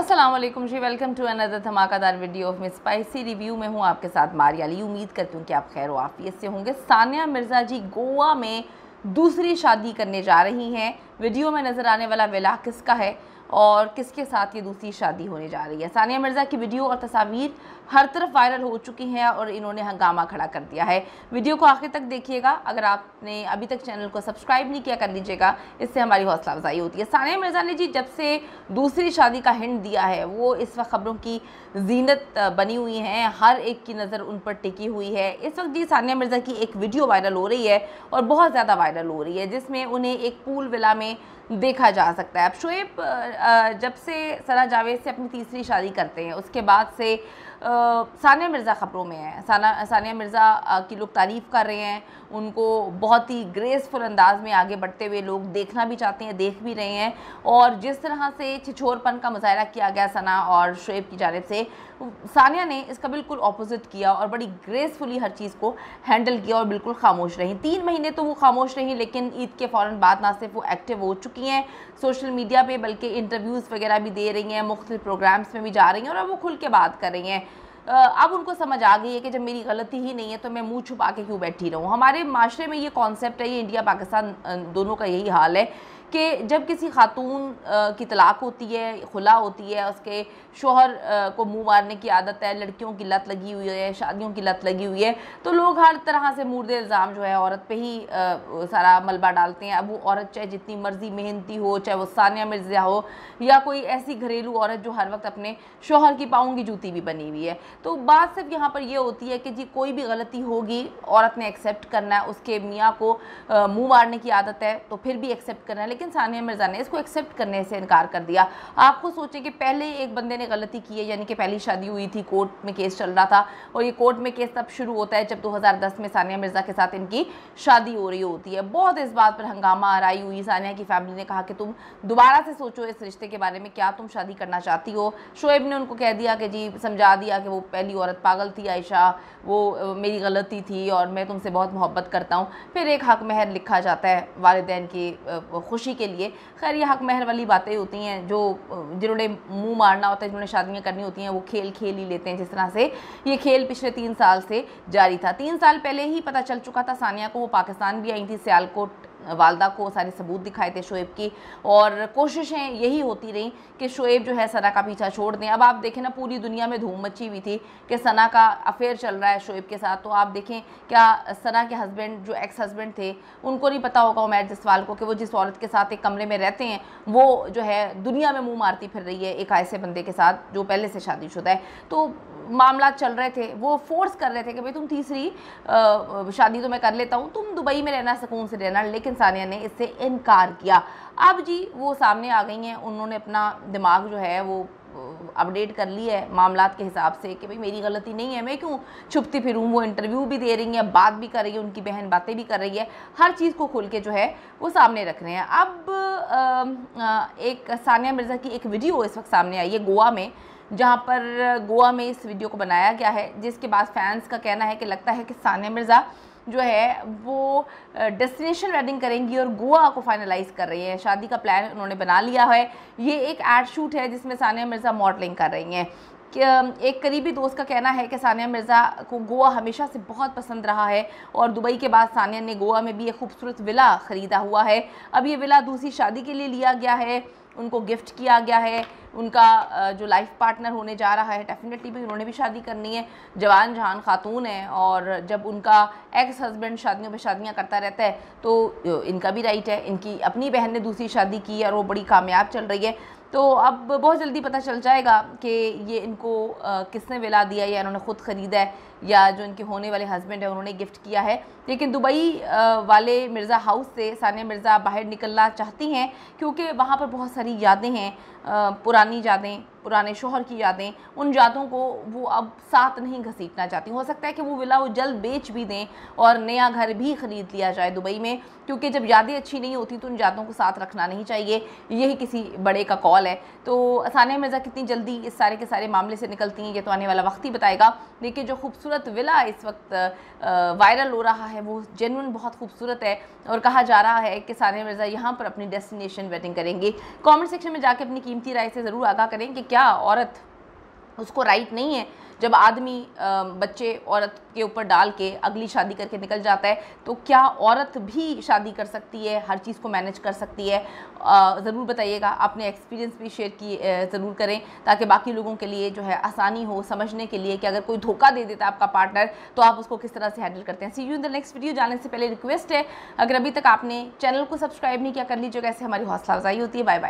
वालेकुम जी welcome to another धमाकादार video of miss spicy review में हूँ आपके साथ मारिया अली उम्मीद करती हूँ कि आप खैर वाफियत से होंगे। सानिया मिर्ज़ा जी गोवा में दूसरी शादी करने जा रही हैं। वीडियो में नज़र आने वाला विला किसका है और किसके साथ ये दूसरी शादी होने जा रही है? सानिया मिर्ज़ा की वीडियो और तस्वीर हर तरफ़ वायरल हो चुकी हैं और इन्होंने हंगामा खड़ा कर दिया है। वीडियो को आखिर तक देखिएगा। अगर आपने अभी तक चैनल को सब्सक्राइब नहीं किया, कर लीजिएगा। इससे हमारी हौसला अफजाई होती है। सानिया मिर्ज़ा ने जी, जब से दूसरी शादी का हिंट दिया है, वो इस वक्त ख़बरों की जीनत बनी हुई हैं। हर एक की नज़र उन पर टिकी हुई है। इस वक्त जी सानिया मिर्ज़ा की एक वीडियो वायरल हो रही है और बहुत ज़्यादा वायरल हो रही है, जिसमें उन्हें एक पूल विला में देखा जा सकता है। अब शोएब जब से सना जावेद से अपनी तीसरी शादी करते हैं, उसके बाद से सानिया मिर्ज़ा ख़बरों में है। साना, सानिया मिर्ज़ा की लोग तारीफ़ कर रहे हैं। उनको बहुत ही ग्रेसफुल अंदाज में आगे बढ़ते हुए लोग देखना भी चाहते हैं, देख भी रहे हैं। और जिस तरह से छिछोरपन का मुजाहरा किया गया सना और शुएब की जानब से, सानिया ने इसका बिल्कुल अपोजिट किया और बड़ी ग्रेसफुली हर चीज़ को हैंडल किया और बिल्कुल खामोश रही। तीन महीने तो वो खामोश रही, लेकिन ईद के फ़ौर बाद ना सिर्फ़ वो एक्टिव हो चुकी हैं। सोशल मीडिया पर बल्कि इंटरव्यूज़ वगैरह भी दे रही हैं मुख्तु प्रोग्राम्स में भी जा रही हैं और अब वो खुल के बात कर रही हैं। अब उनको समझ आ गई है कि जब मेरी गलती ही नहीं है तो मैं मुँह छुपा के क्यों बैठी रहूँ? हमारे माशरे में ये कॉन्सेप्ट है, ये इंडिया पाकिस्तान दोनों का यही हाल है। कि जब किसी खातून की तलाक होती है, खुला होती है, उसके शोहर को मुँह मारने की आदत है, लड़कियों की लत लगी हुई है, शादियों की लत लगी हुई है तो लोग हर तरह से मुर्दे इल्ज़ाम जो है औरत पे ही सारा मलबा डालते हैं। अब वो औरत चाहे जितनी मर्ज़ी मेहनती हो, चाहे वो सानिया मिर्ज़ा हो, या कोई ऐसी घरेलू औरत जो हर वक्त अपने शोहर की पाँव की जूती भी बनी हुई है। तो बात सिर्फ़ यहाँ पर यह होती है कि जी कोई भी गलती होगी, औरत ने एक्सेप्ट करना है, उसके मियाँ को मुँह मारने की आदत है तो फिर भी एक्सेप्ट करना है लेकिन सानिया मिर्ज़ा ने इसको एक्सेप्ट करने से इनकार कर दिया। आप खुद सोचें कि पहले एक बंदे ने गलती की है, यानी कि पहली शादी हुई थी, कोर्ट में केस चल रहा था, और ये कोर्ट में केस तब शुरू होता है जब 2010 में सानिया मिर्ज़ा के साथ इनकी शादी हो रही होती है। बहुत इस बात पर हंगामा आराई हुई। सानिया की फैमिली ने कहा कि तुम दोबारा से सोचो इस रिश्ते के बारे में, क्या तुम शादी करना चाहती हो? शोएब ने उनको कह दिया कि जी, समझा दिया कि वो पहली औरत पागल थी, आयशा, वो मेरी गलती थी और मैं तुमसे बहुत मोहब्बत करता हूँ। फिर एक हक महर लिखा जाता है, वालदेन की खुशी के लिए। खैर, ये हक महर वाली बातें होती हैं जो जिन्होंने मुँह मारना होता है, जिन्होंने शादियाँ करनी होती हैं, वो खेल खेल ही लेते हैं जिस तरह से। ये खेल पिछले तीन साल से जारी था। तीन साल पहले ही पता चल चुका था सानिया को, वो पाकिस्तान भी आई थी, सियालकोट वालदा को सारे सबूत दिखाए थे शोएब की और कोशिशें यही होती रहीं कि शोएब जो है सना का पीछा छोड़ दें। अब आप देखें ना, पूरी दुनिया में धूम मची हुई थी कि सना का अफेयर चल रहा है शोएब के साथ। तो आप देखें, क्या सना के हस्बैंड जो एक्स हस्बैंड थे, उनको नहीं पता होगा उमैर जसवाल को कि वो जिस औरत के साथ एक कमरे में रहते हैं, वो जो है दुनिया में मुँह मारती फिर रही है एक ऐसे बंदे के साथ, जो पहले से शादीशुदा है। तो मामला चल रहे थे वो फोर्स कर रहे थे कि भाई तुम तीसरी शादी तो मैं कर लेता हूँ तुम दुबई में रहना सुकून से रहना लेकिन सानिया ने इससे इनकार किया। अब जी वो सामने आ गई हैं उन्होंने अपना दिमाग जो है वो अपडेट कर ली है मामला के हिसाब से कि भाई मेरी गलती नहीं है मैं क्यों छुपती फिरूँ वो इंटरव्यू भी दे रही है बात भी कर रही है उनकी बहन बातें भी कर रही है हर चीज़ को खोल के जो है वो सामने रख रहे हैं। अब आ, आ, एक सानिया मिर्ज़ा की एक वीडियो इस वक्त सामने आई है गोवा में जहाँ पर गोवा में इस वीडियो को बनाया गया है, जिसके बाद फैंस का कहना है कि लगता है कि सानिया मिर्ज़ा जो है, वो डेस्टिनेशन वेडिंग करेंगी और गोवा को फाइनलाइज कर रही हैं। शादी का प्लान उन्होंने बना लिया है। ये एक एड शूट है जिसमें सानिया मिर्ज़ा मॉडलिंग कर रही हैं। एक करीबी दोस्त का कहना है कि सानिया मिर्ज़ा को गोवा हमेशा से बहुत पसंद रहा है और दुबई के बाद सानिया ने गोवा में भी एक खूबसूरत विला ख़रीदा हुआ है। अब ये विला दूसरी शादी के लिए लिया गया है। उनको गिफ्ट किया गया है, उनका जो लाइफ पार्टनर होने जा रहा है डेफिनेटली भी उन्होंने भी शादी करनी है। जवान जहान खातून है और जब उनका एक्स हस्बैंड शादियों पर शादियाँ करता रहता है तो इनका भी राइट है। इनकी, अपनी बहन ने दूसरी शादी की और वो बड़ी कामयाब चल रही है। तो अब बहुत जल्दी पता चल जाएगा कि ये इनको किसने विला दिया या इन्होंने ख़ुद ख़रीदा है या जो इनके होने वाले हस्बैंड हैं उन्होंने गिफ्ट किया है। लेकिन दुबई वाले मिर्ज़ा हाउस से, सानिया मिर्ज़ा बाहर निकलना चाहती हैं क्योंकि वहाँ पर बहुत सारी यादें हैं पुरानी यादें। पुराने शोहर की यादें, उन यादों को वो अब साथ नहीं घसीटना चाहती। हो सकता है कि वो विला वो जल्द बेच भी दें और नया घर भी ख़रीद लिया जाए दुबई में, क्योंकि जब यादें अच्छी नहीं होती तो उन यादों को साथ रखना नहीं चाहिए। यही किसी बड़े का कॉल है। तो सानिया मिर्ज़ा कितनी जल्दी इस सारे के सारे मामले से निकलती हैं, ये तो आने वाला वक्त ही बताएगा। लेकिन जो खूबसूरत विला इस वक्त वायरल हो रहा है, वो जेनवन बहुत खूबसूरत है और कहा जा रहा है कि सानिया मिर्ज़ा यहाँ पर अपनी डेस्टिनेशन वेटिंग करेंगी। कॉमेंट सेक्शन में जाके अपनी कीमती राय से ज़रूर आगाह करें कि क्या औरत? उसको राइट नहीं है। जब आदमी बच्चे औरत के ऊपर डाल के अगली शादी करके निकल जाता है तो क्या औरत भी शादी कर सकती है? हर चीज़ को मैनेज कर सकती है। ज़रूर बताइएगा, अपने एक्सपीरियंस भी शेयर की ज़रूर करें, ताकि बाकी लोगों के लिए जो है आसानी हो, समझने के लिए कि अगर कोई धोखा दे देता है आपका पार्टनर तो आप उसको किस तरह से हैंडल करते हैं। See you in the next video जाने से पहले रिक्वेस्ट है, अगर अभी तक आपने चैनल को सब्सक्राइब नहीं किया, कर लीजिएगा, ऐसे हमारी हौसला अफजाई होती है। Bye bye